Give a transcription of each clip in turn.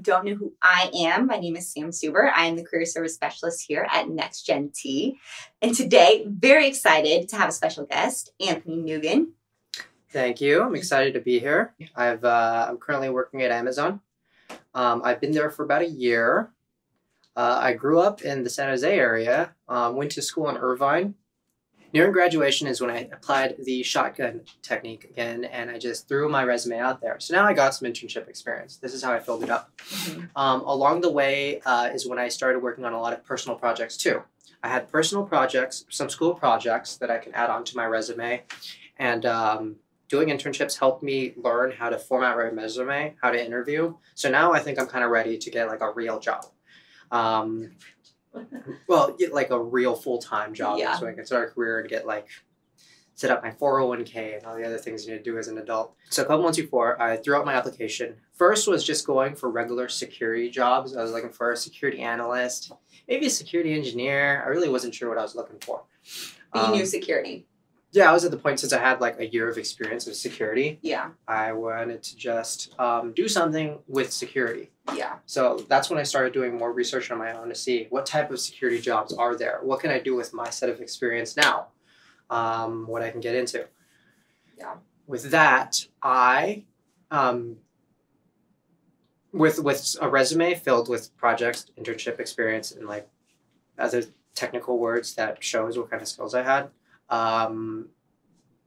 don't know who I am, my name is Sam Suber. I am the Career Service Specialist here at NexGenT. And today, very excited to have a special guest, Anthony Nguyen. Thank you. I'm excited to be here. I've uh, I'm currently working at Amazon. Um, I've been there for about a year. Uh, I grew up in the San Jose area. Um, went to school in Irvine, Nearing graduation is when I applied the shotgun technique again, and I just threw my resume out there. So now I got some internship experience. This is how I filled it up. Mm-hmm. Um, along the way uh, is when I started working on a lot of personal projects too. I had personal projects, some school projects that I can add on to my resume, and um, doing internships helped me learn how to format my resume, how to interview. So now I think I'm kind of ready to get like a real job. Um, well, get like a real full time job yeah. so I can start a career and get like set up my 401k and all the other things you need to do as an adult. So a couple months before, I threw out my application. First was just going for regular security jobs. I was looking for a security analyst, maybe a security engineer. I really wasn't sure what I was looking for. But um, you knew security yeah, I was at the point since I had like a year of experience with security. Yeah. I wanted to just um, do something with security. Yeah. So that's when I started doing more research on my own to see what type of security jobs are there. What can I do with my set of experience now? Um, what I can get into. Yeah. With that, I, um, with with a resume filled with projects, internship experience, and like other technical words that shows what kind of skills I had. Um,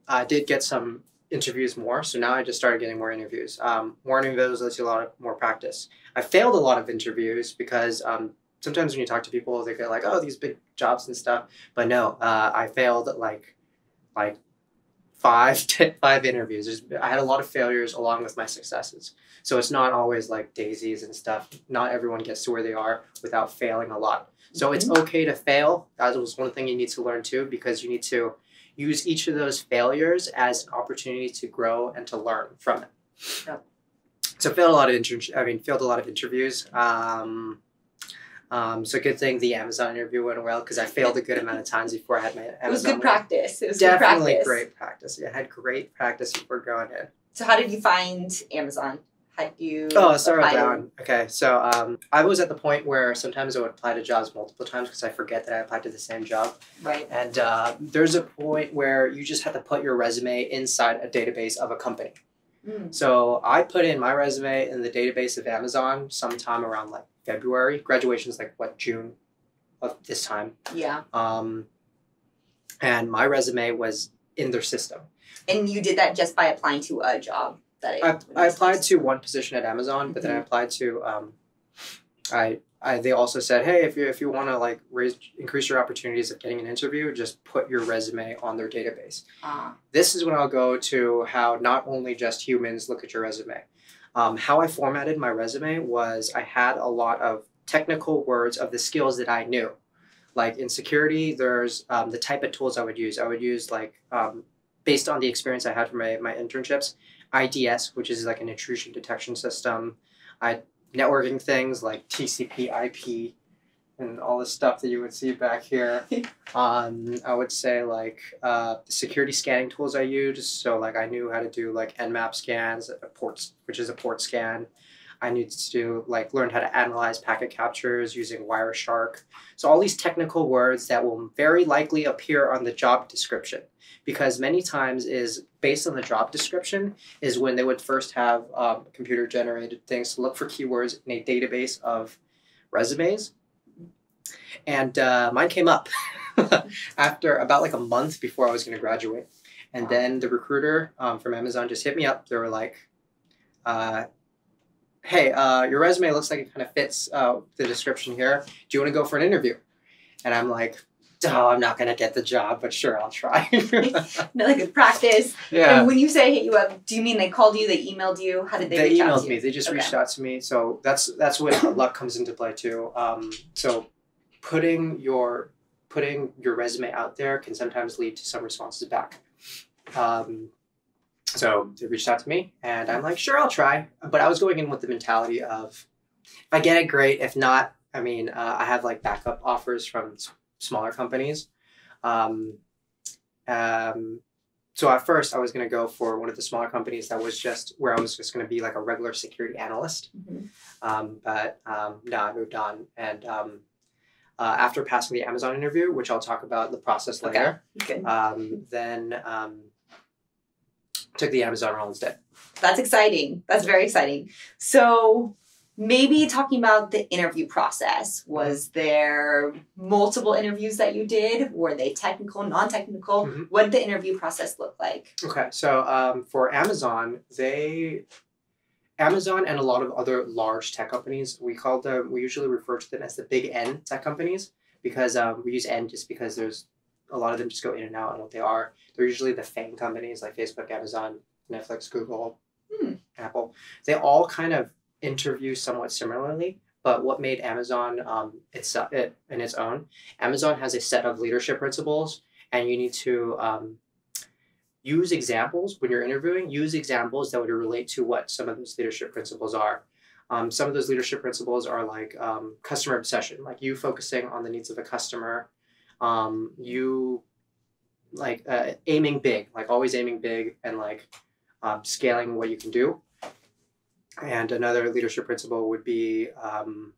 I did get some interviews more, so now I just started getting more interviews. Um, more interviews lets you a lot of more practice. I failed a lot of interviews because um, sometimes when you talk to people, they get like, "Oh, these big jobs and stuff," but no, uh, I failed like like five to five interviews. There's, I had a lot of failures along with my successes. So it's not always like daisies and stuff. Not everyone gets to where they are without failing a lot. So it's mm-hmm. okay to fail. That was one thing you need to learn too, because you need to use each of those failures as an opportunity to grow and to learn from it. Yep. So failed a lot of inter- I mean, failed a lot of interviews. Um, um, so good thing the Amazon interview went well because I failed a good amount of times before I had my Amazon. It was good practice. It was definitely practice. great practice. Yeah, I had great practice before going in. So how did you find Amazon? How you? Oh, sorry down. Okay, so um, I was at the point where sometimes I would apply to jobs multiple times because I forget that I applied to the same job. Right. And uh, there's a point where you just have to put your resume inside a database of a company. Mm. So I put in my resume in the database of Amazon sometime around like February. Graduation is like what June of this time. Yeah. Um, and my resume was in their system. And you did that just by applying to a job that I, I applied to one position at Amazon, but mm-hmm. then I mm-hmm. applied to um, I I they also said, hey, if you if you want to like raise increase your opportunities of getting an interview, just put your resume on their database. Uh. This is when I'll go to how not only just humans look at your resume. Um, how I formatted my resume was I had a lot of technical words of the skills that I knew. Like in security, there's um, the type of tools I would use. I would use like um, based on the experience I had from my, my internships, IDS, which is like an intrusion detection system. I networking things like TCP, IP, and all the stuff that you would see back here. um, I would say like uh, the security scanning tools I used. So like I knew how to do like Nmap scans, ports, which is a port scan. I needed to like learn how to analyze packet captures using Wireshark. So all these technical words that will very likely appear on the job description because many times is based on the job description is when they would first have um, computer generated things to look for keywords in a database of resumes. And uh, mine came up after about like a month before I was going to graduate. And then the recruiter um, from Amazon just hit me up. They were like, uh, hey, uh, your resume looks like it kind of fits uh, the description here. Do you want to go for an interview? And I'm like, oh, I'm not gonna get the job, but sure, I'll try. like practice. Yeah. And when you say hit you up, do you mean they called you? They emailed you? How did they? They emailed me. They just okay. reached out to me. So that's that's when luck comes into play too. Um, so putting your putting your resume out there can sometimes lead to some responses back. Um, so they reached out to me, and I'm like, sure, I'll try. But I was going in with the mentality of, if I get it, great. If not, I mean, uh, I have like backup offers from smaller companies. Um, um, so at first I was gonna go for one of the smaller companies that was just where I was just gonna be like a regular security analyst. Mhm. Um, but um, no, I moved on, and um, uh, after passing the Amazon interview, which I'll talk about the process later, Good. um, then um, took the Amazon role instead. That's exciting. That's very exciting. So, maybe talking about the interview process. Was there multiple interviews that you did? Were they technical, non technical? Mhm. What did the interview process look like? Okay, so um, for Amazon, they Amazon and a lot of other large tech companies, we call them. We usually refer to them as the big N tech companies because um, we use N just because there's a lot of them just go in and out on what they are. They're usually the FANG companies like Facebook, Amazon, Netflix, Google, Hmm. Apple. They all kind of interview somewhat similarly. But what made Amazon um, itself it in its own? Amazon has a set of leadership principles, and you need to um, use examples when you're interviewing. Use examples that would relate to what some of those leadership principles are. Um, some of those leadership principles are like um, customer obsession, like you focusing on the needs of a customer. Um, you like uh, aiming big, like always aiming big, and like um, scaling what you can do. And another leadership principle would be um,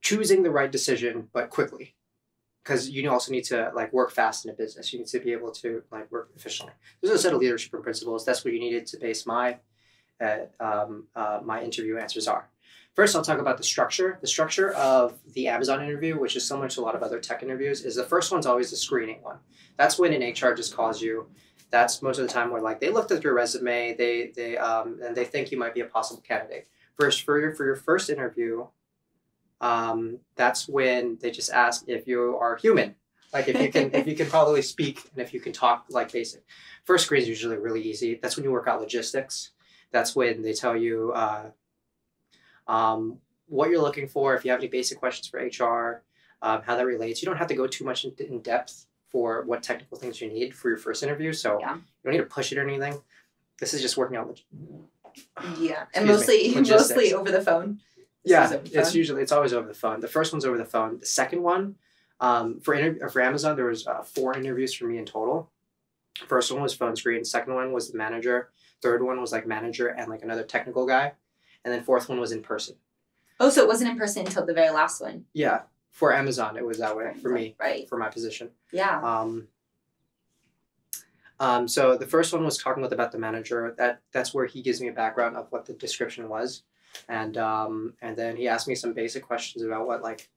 choosing the right decision, but quickly because you also need to like work fast in a business. You need to be able to like work efficiently. There's a set of leadership principles. That's what you needed to base my uh, um, uh, my interview answers are. First, I'll talk about the structure. The structure of the Amazon interview, which is similar to a lot of other tech interviews, is the first one's always the screening one. That's when an HR just calls you. That's most of the time where like they looked at your resume, they they um, and they think you might be a possible candidate. First, for your for your first interview, um, that's when they just ask if you are human like if you can if you can probably speak and if you can talk like basic first screen is usually really easy that's when you work out logistics that's when they tell you uh, um, what you're looking for if you have any basic questions for hr um, how that relates you don't have to go too much in, in depth for what technical things you need for your first interview so Yeah. you don't need to push it or anything this is just working out Yeah, and mostly mostly over the phone. This Yeah, over it's usually it's always over the phone. The first one's over the phone. The second one, um, for inter- for Amazon, there was uh, four interviews for me in total. First one was phone screen. Second one was the manager. Third one was like manager and like another technical guy, and then fourth one was in person. Oh, so it wasn't in person until the very last one. Yeah, for Amazon it was that way for me Right. for my position. Yeah. Um, um, so the first one was talking with about the manager. That that's where he gives me a background of what the description was, and um, and then he asked me some basic questions about what like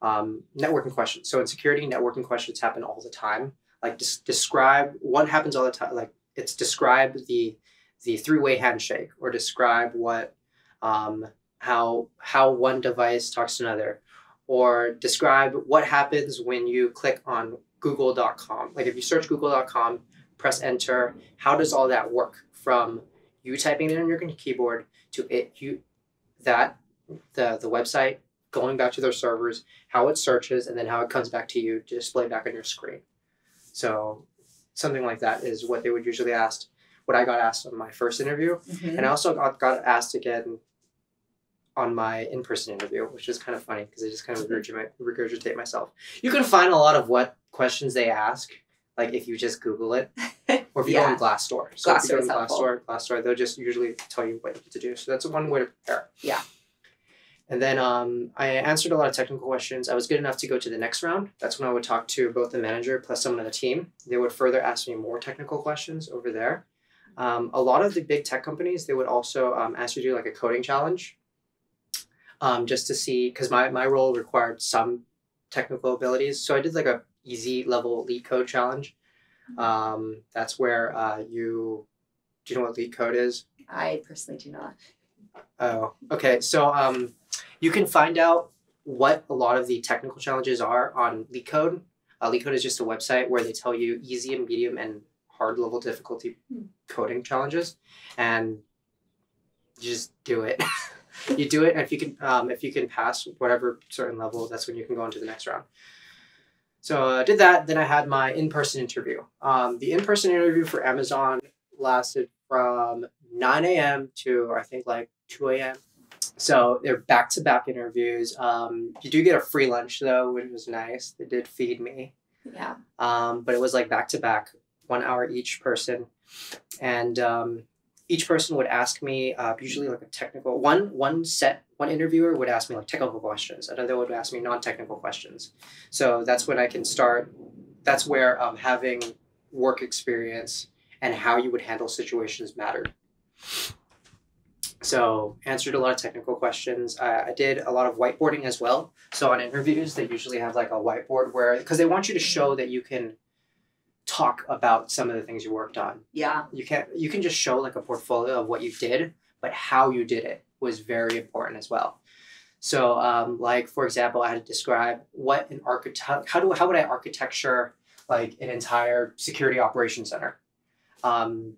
um, networking questions. So in security, networking questions happen all the time. Like des- describe what happens all the time. Like it's describe the the three way handshake or describe what um, how how one device talks to another or describe what happens when you click on google.com like if you search google.com press enter how does all that work? From you typing it on your keyboard to it you that the the website going back to their servers how it searches and then how it comes back to you to display back on your screen. So something like that is what they would usually ask what i got asked on my first interview Mhm. and I also got, got asked again on my in person interview, which is kind of funny because I just kind of regurgitate, regurgitate myself. You can find a lot of what questions they ask, like if you just Google it, or if you go on Glassdoor. So if you Glassdoor go on helpful. Glassdoor, Glassdoor, they'll just usually tell you what to do. So that's one way to prepare. Yeah. And then um, I answered a lot of technical questions. I was good enough to go to the next round. That's when I would talk to both the manager plus someone on the team. They would further ask me more technical questions over there. Um, a lot of the big tech companies, they would also um, ask you to do like a coding challenge um, just to see, because my, my role required some technical abilities. So I did like a easy level LeetCode challenge. Um, that's where uh, you, do you know what LeetCode is? I personally do not. Oh, okay. So um, you can find out what a lot of the technical challenges are on LeetCode. Uh, LeetCode is just a website where they tell you easy and medium and hard level difficulty Hmm. coding challenges, and you just do it. you do it, and if you can, um, if you can pass whatever certain level, that's when you can go into the next round. So I did that. Then I had my in-person interview. Um, the in-person interview for Amazon lasted from 9 a.m. to I think like 2 a.m. So they're back to back interviews. Um, you do get a free lunch though, which was nice. They did feed me, Yeah. um, but it was like back to back one hour each person, and um, each person would ask me uh, usually like a technical one one set one interviewer would ask me like technical questions. Another would ask me non-technical questions. So that's when i can start that's where um, having work experience and how you would handle situations mattered so answered a lot of technical questions. I, I did a lot of whiteboarding as well. So on interviews they usually have like a whiteboard where because they want you to show that you can talk about some of the things you worked on. Yeah. you can't you can just show like a portfolio of what you did but how you did it was very important as well. So um, like for example i had to describe what an architect how do how would i architecture like an entire security operations center? Um,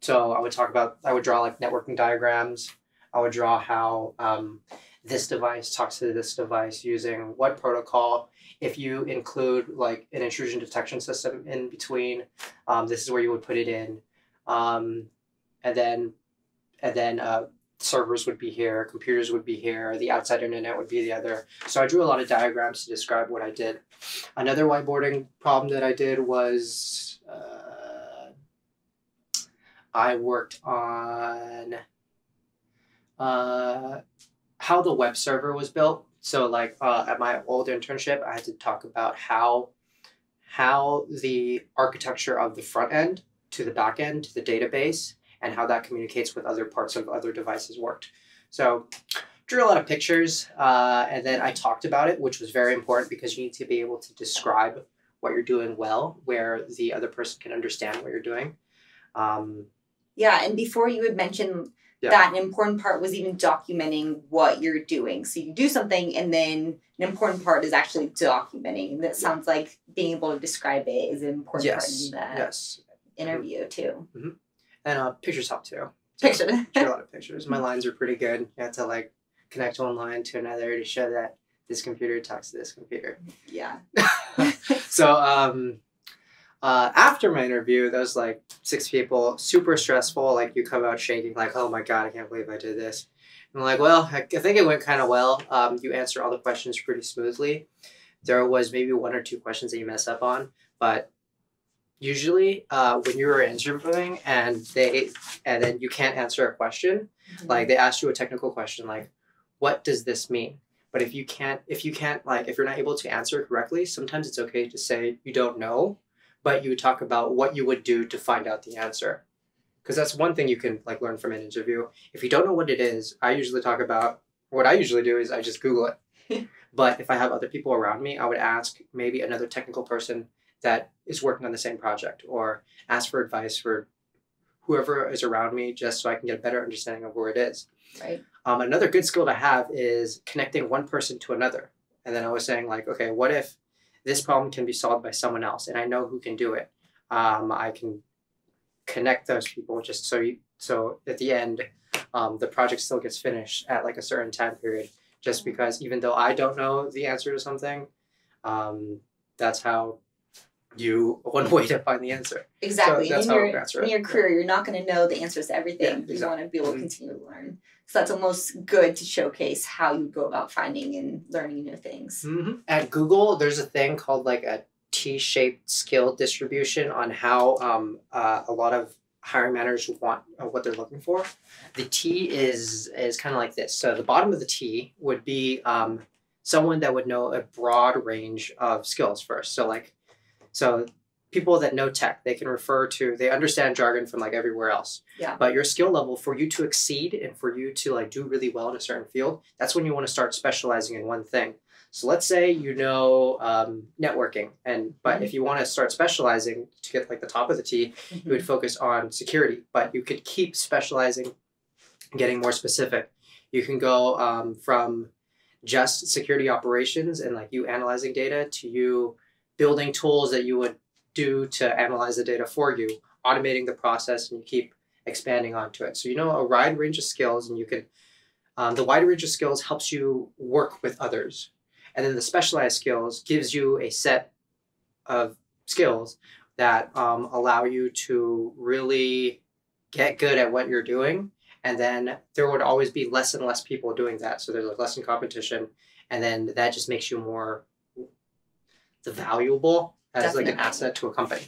so i would talk about i would draw like networking diagrams. I would draw how um, this device talks to this device using what protocol. If you include like an intrusion detection system in between um, this is where you would put it in. Um, and then and then uh, servers would be here computers would be here the outside internet would be the other. So i drew a lot of diagrams to describe what i did. Another whiteboarding problem that i did was uh, i worked on uh, how the web server was built so like uh, at my old internship i had to talk about how how the architecture of the front end to the back end to the database and how that communicates with other parts of other devices worked so drew a lot of pictures uh, and then i talked about it which was very important because you need to be able to describe what you're doing well where the other person can understand what you're doing um, Yeah. And before you had mentioned Yeah. that an important part was even documenting what you're doing. So you do something and then an important part is actually documenting. That sounds like being able to describe it is an important yes part in the yes interview too. and uh, pictures help too So, Picture. a lot of pictures. My lines are pretty good. You have to like connect one line to another to show that this computer talks to this computer. yeah. so um, uh, after my interview, there was like six people, super stressful. Like you come out shaking, like, oh my god, I can't believe I did this. And I'm like, well, I, I think it went kind of well. Um, you answer all the questions pretty smoothly. There was maybe one or two questions that you mess up on, but usually uh, when you're interviewing and they and then you can't answer a question, like they ask you a technical question like what does this mean but if you can't if you can't like if you're not able to answer correctly sometimes it's okay to say you don't know but you talk about what you would do to find out the answer because that's one thing you can like learn from an interview if you don't know what it is i usually talk about what i usually do is i just google it but if i have other people around me i would ask maybe another technical person that is working on the same project or ask for advice for whoever is around me just so i can get a better understanding of where it is right. um, another good skill to have is connecting one person to another. And then I was saying, like, okay, what if this problem can be solved by someone else, and I know who can do it? Um, I can connect those people just so you, so at the end, um, the project still gets finished at like a certain time period. Just because even though I don't know the answer to something, um, that's how you one way to find the answer. Exactly. that's in how your in your career, you're not going to know the answers to everything. Yeah, You exactly. want to be able to continue to learn. So that's almost good to showcase how you go about finding and learning new things. Mm-hmm. At Google, there's a thing called like a T-shaped skill distribution on how um, uh, a lot of hiring managers want uh, what they're looking for. The T is is kind of like this. So the bottom of the T would be um, someone that would know a broad range of skills first. So like, so people that know tech, they can refer to, they understand jargon from like everywhere else. Yeah. But your skill level for you to exceed and for you to like do really well in a certain field, that's when you want to start specializing in one thing. So let's say you know um, networking, and but if you want to start specializing to get like the top of the T, you would focus on security. But you could keep specializing, getting more specific. You can go um, from just security operations and like you analyzing data to you building tools that you would do to analyze the data for you, automating the process, and you keep expanding onto it. So you know a wide range of skills, and you can. Um, the wide range of skills helps you work with others, and then the specialized skills gives you a set of skills that um, allow you to really get good at what you're doing. And then there would always be less and less people doing that, so there's like less in competition, and then that just makes you more the valuable as like an asset to a company.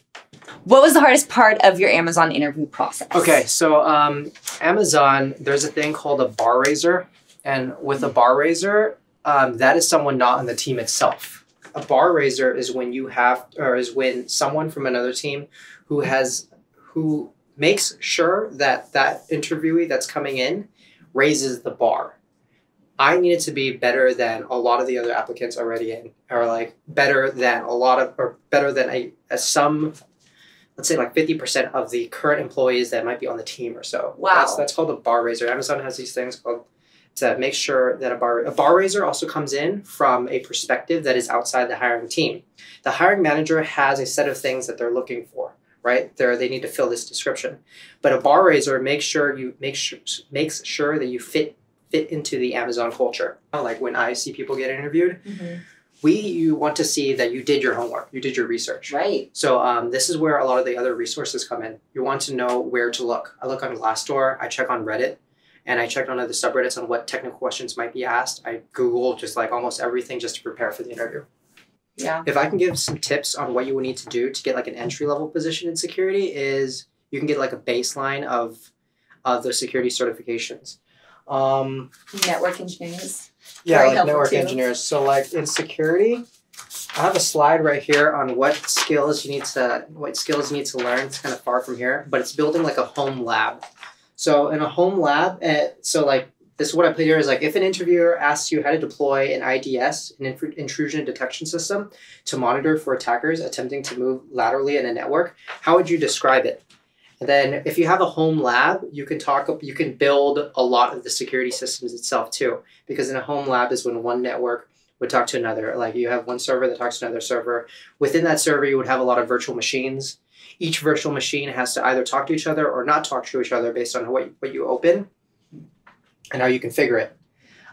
What was the hardest part of your Amazon interview process? Okay, so um, Amazon, there's a thing called a bar raiser, and with a bar raiser, um, that is someone not on the team itself. A bar raiser is when you have, or is when someone from another team who has, who makes sure that that interviewee that's coming in raises the bar. I needed to be better than a lot of the other applicants already in, or like better than a lot of, or better than a, a some let's say like 50% of the current employees that might be on the team or so. Wow. That's, that's called a bar raiser. Amazon has these things called to make sure that a bar a bar raiser also comes in from a perspective that is outside the hiring team. The hiring manager has a set of things that they're looking for, right? They're, they need to fill this description. But a bar raiser makes sure you make sure makes sure that you fit fit into the Amazon culture. Like when I see people get interviewed, Mhm. we you want to see that you did your homework, you did your research. Right. So um, this is where a lot of the other resources come in. You want to know where to look. I look on Glassdoor. I check on Reddit, and I checked on other subreddits on what technical questions might be asked. I Google just like almost everything just to prepare for the interview. Yeah. If I can give some tips on what you would need to do to get like an entry level position in security, is you can get like a baseline of of those security certifications. Um, Network engineers. yeah, Very like network too. engineers. So like in security, I have a slide right here on what skills you need to what skills you need to learn. It's kind of far from here, but it's building like a home lab. So in a home lab, uh, so like this is what I put here is like if an interviewer asks you how to deploy an IDS, an intrusion detection system, to monitor for attackers attempting to move laterally in a network, how would you describe it? And then if you have a home lab, you can talk you can build a lot of the security systems itself too because in a home lab is when one network would talk to another. Like you have one server that talks to another server. Within that server, you would have a lot of virtual machines. Each virtual machine has to either talk to each other or not talk to each other based on what, what you open and how you configure it.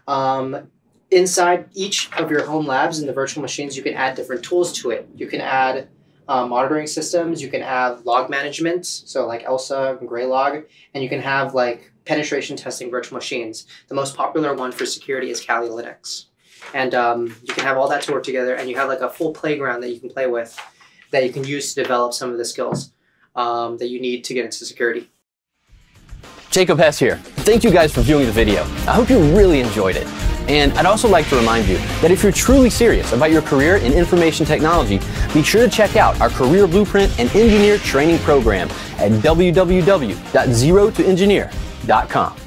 Um, inside each of your home labs and the virtual machines, you can add different tools to it. You can add uh, monitoring systems, you can have log management, so like ELSA and Graylog, and you can have like penetration testing virtual machines. The most popular one for security is Kali Linux. And um, you can have all that to work together, and you have like a full playground that you can play with that you can use to develop some of the skills um, that you need to get into security. Jacob Hess here. Thank you guys for viewing the video. I hope you really enjoyed it. And I'd also like to remind you that if you're truly serious about your career in information technology, be sure to check out our Career Blueprint and Engineer Training Program at www.zerotoengineer.com.